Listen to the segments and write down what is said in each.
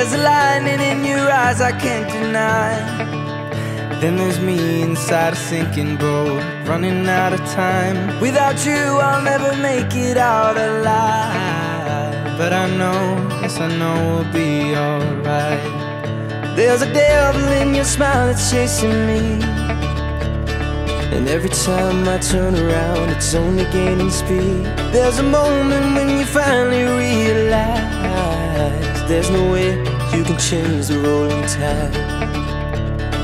There's a lightning in your eyes I can't deny. Then there's me inside a sinking boat, running out of time. Without you, I'll never make it out alive. But I know, yes, I know we'll be alright. There's a devil in your smile that's chasing me. And every time I turn around, it's only gaining speed. There's a moment when you finally realize there's no way you can change the rolling tide.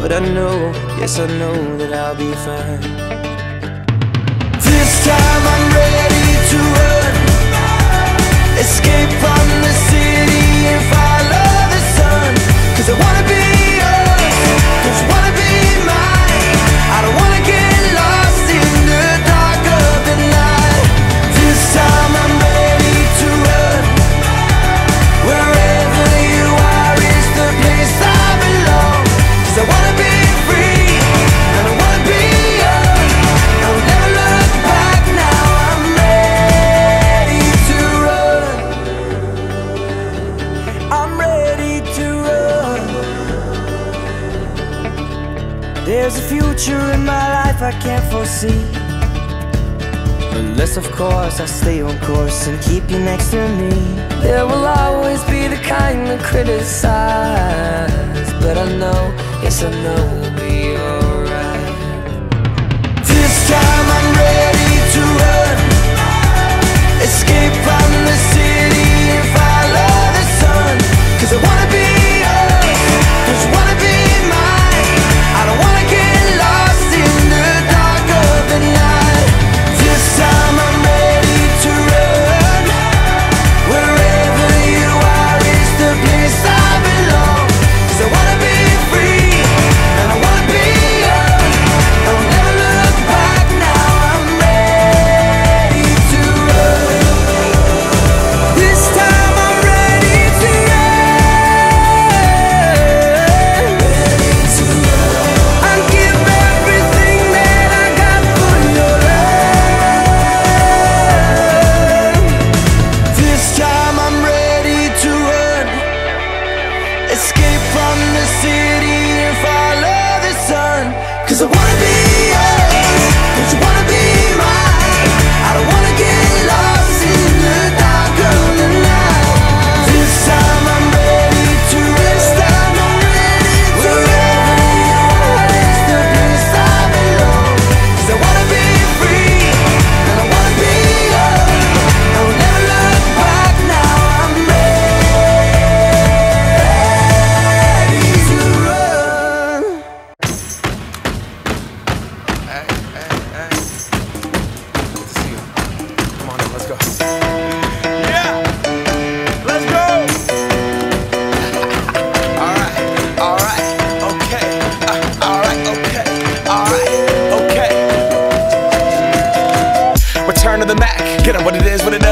But I know, yes, I know that I'll be fine. This time I'm ready to run, escape from the city and follow the sun. Cause I wanna be Unless, of course, I stay on course and keep you next to me. There will always be the kind that criticize. But I know, yes, I know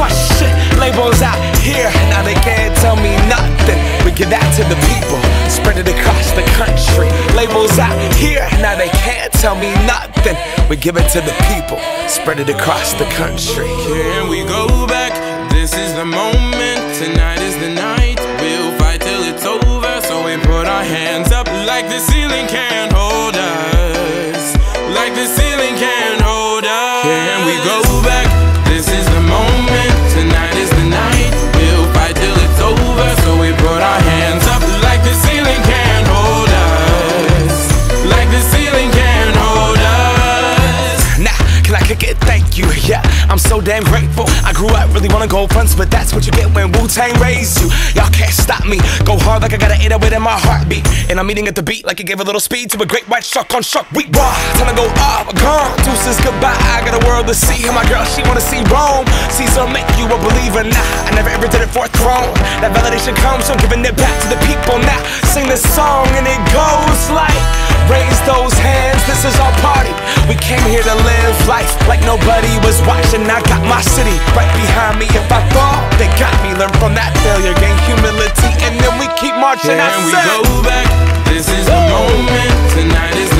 crush. Labels out here, now they can't tell me nothing. We give that to the people, spread it across the country. Labels out here, now they can't tell me nothing. We give it to the people, spread it across the country. Can we go so damn grateful grew up, really wanna go fronts, but that's what you get when Wu-Tang raised you. Y'all can't stop me. Go hard like I gotta eat it in my heartbeat. And I'm eating at the beat like it gave a little speed to a great white shark on shark week. Raw, time to go up, gone. Deuces, goodbye. I got a world to see. And my girl, she wanna see Rome. Caesar make you a believer, nah. I never ever did it for a throne. That validation comes from giving it back to the people now. Sing this song and it goes like, raise those hands. This is our party. We came here to live life like nobody was watching. I got my city right behind me If I fall, they got me Learn from that failure, gain humility And then we keep marching Can ourselves. we go back? This is the moment Tonight is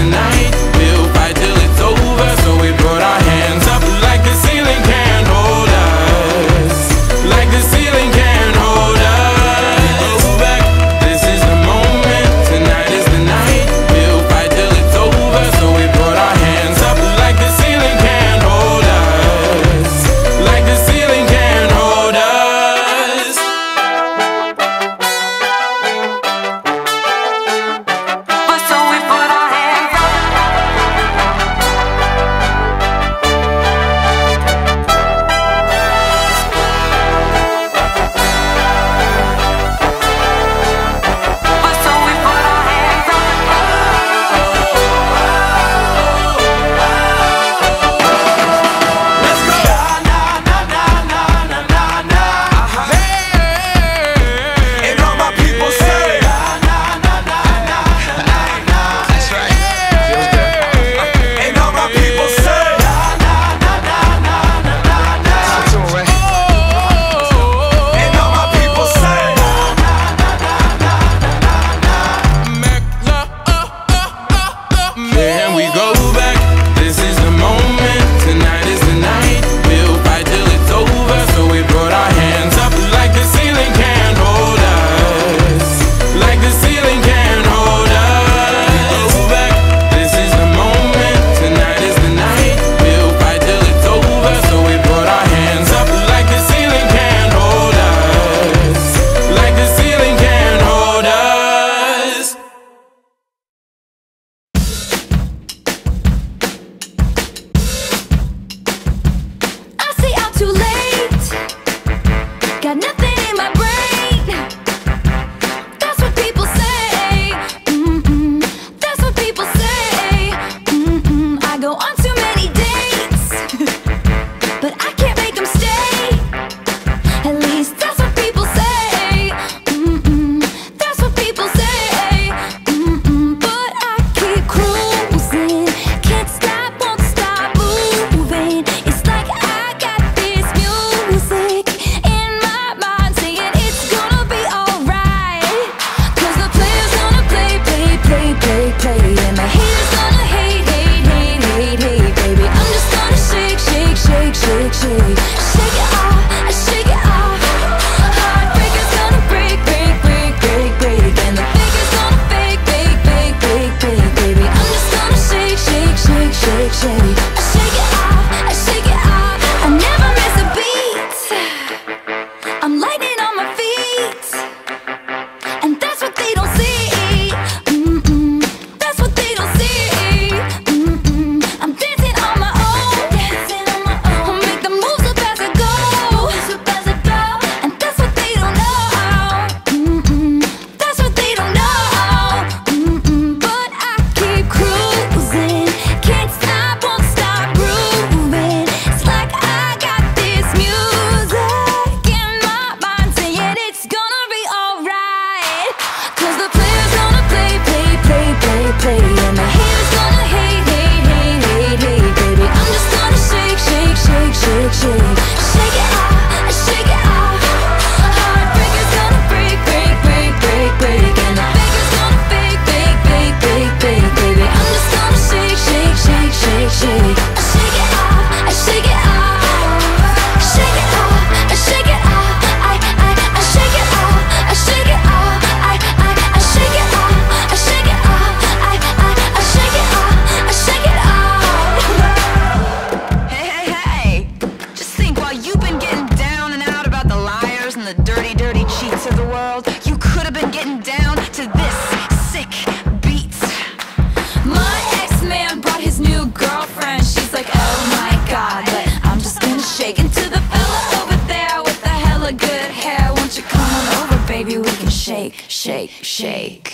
shake, shake.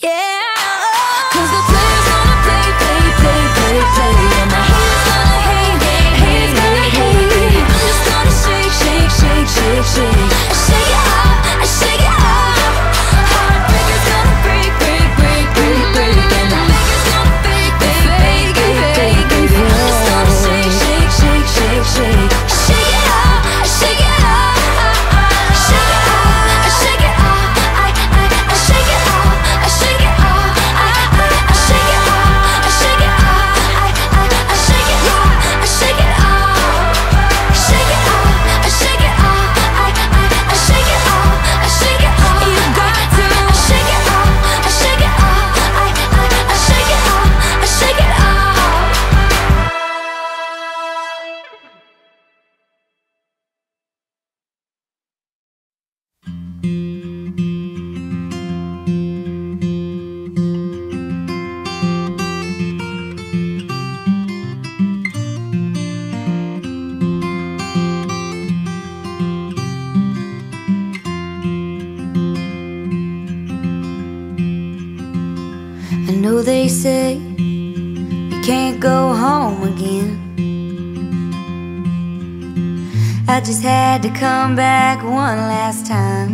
Yeah. Cause the players wanna play, play, play, play, play. I just had to come back one last time.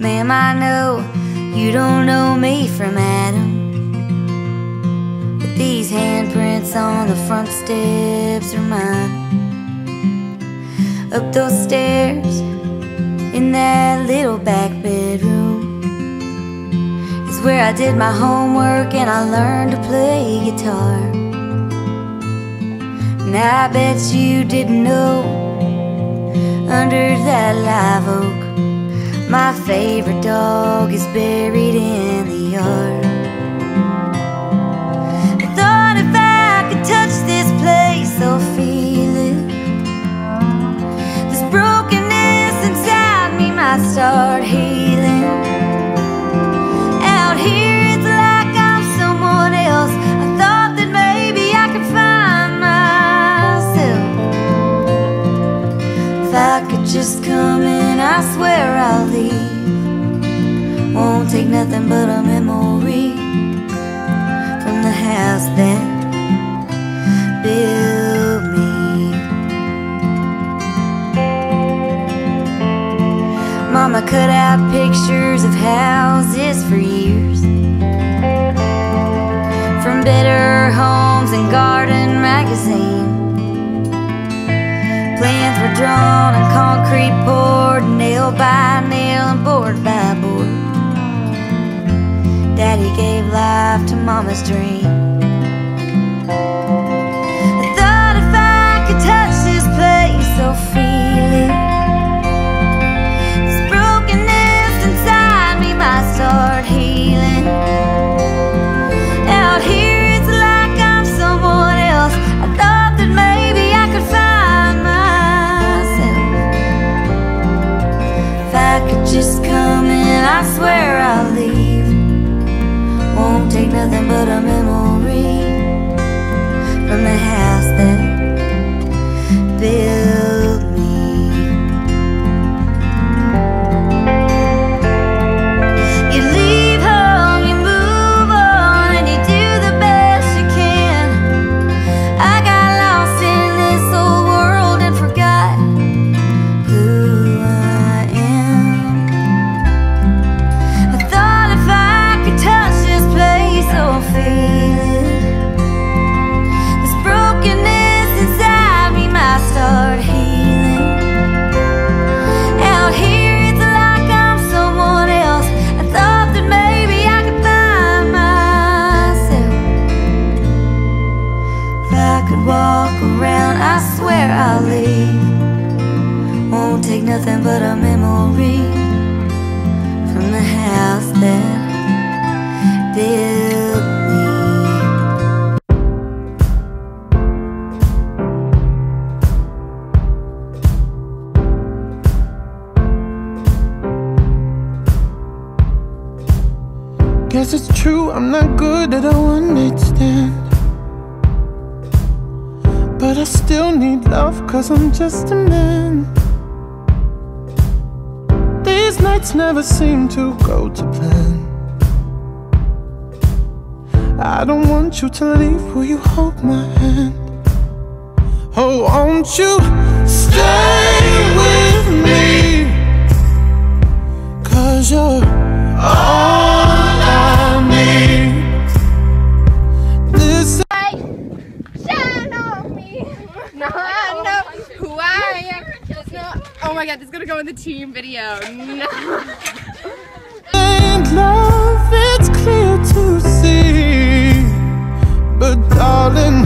Ma'am, I know you don't know me from Adam But these handprints on the front steps are mine. Up those stairs in that little back bedroom Is where I did my homework and I learned to play guitar. And I bet you didn't know. Under that live oak My favorite dog is buried in the yard. nothing but a memory From the house that built me. Mama cut out pictures of houses for years. From Better Homes and Garden magazine Plans were drawn and concrete poured Nail by nail and board by Daddy gave life to Mama's dream. won't take nothing but a memory From the house that built me. Guess it's true, I'm not good at all understand but I still need love cause I'm just a man. Nights never seem to go to plan. I don't want you to leave. Will you hold my hand? Oh, won't you stay with me? Cause you're all my god, this is gonna go in the team video. No. ain't love, it's clear to see. But darling,